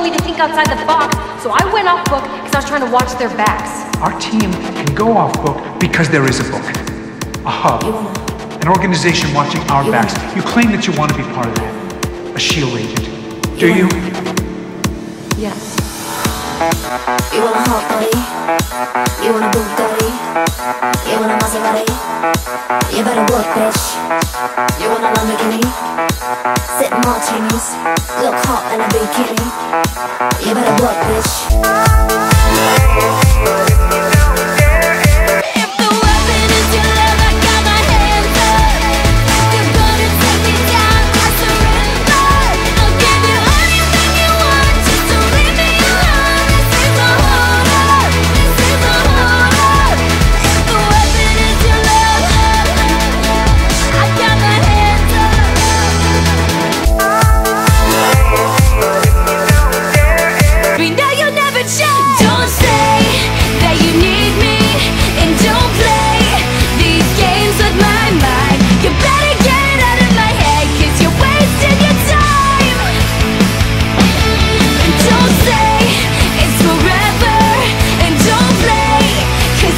telling me to think outside the box, so I went off book because I was trying to watch their backs. Our team can go off book because there is a book, a hub, an organization watching our backs. You claim that you want to be part of that, a shield agent. Do you? Yes. You wanna hot body? You want a Bugatti? You want a Maserati? You better work, bitch. You want a Lamborghini? Sip martinis, look hot in a bikini. You better work, bitch.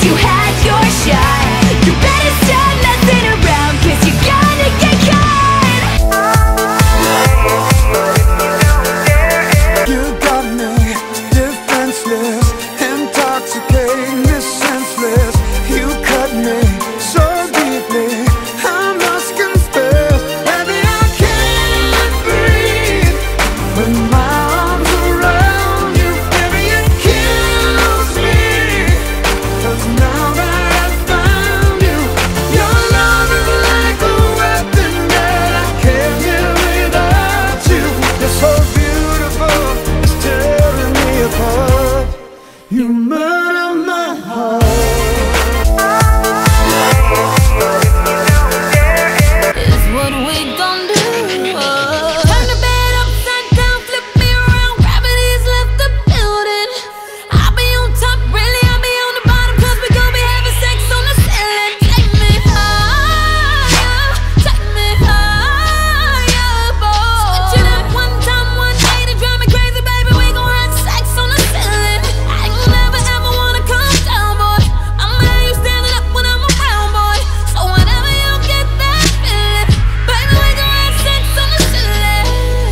You had